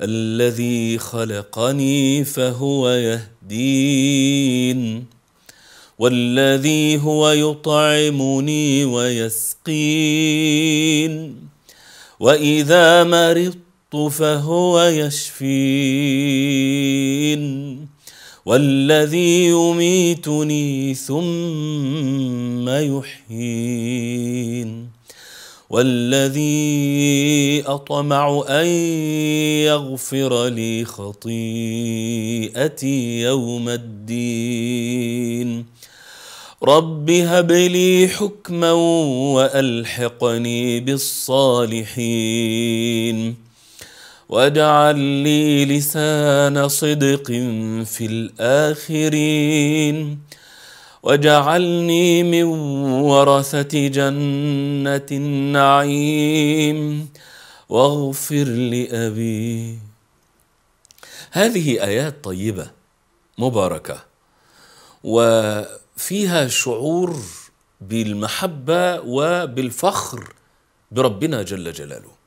الذي خلقني فهو يهدين والذي هو يطعمني ويسقين وإذا مرضت فهو يشفين والذي يميتني ثم يحيين. والذي أطمع أن يغفر لي خطيئتي يوم الدين. رب هب لي حكما وألحقني بالصالحين. واجعل لي لسان صدق في الآخرين. واجعلني من ورثة جنة النعيم. واغفر لأبي. هذه آيات طيبة مباركة وفيها شعور بالمحبة وبالفخر بربنا جل جلاله.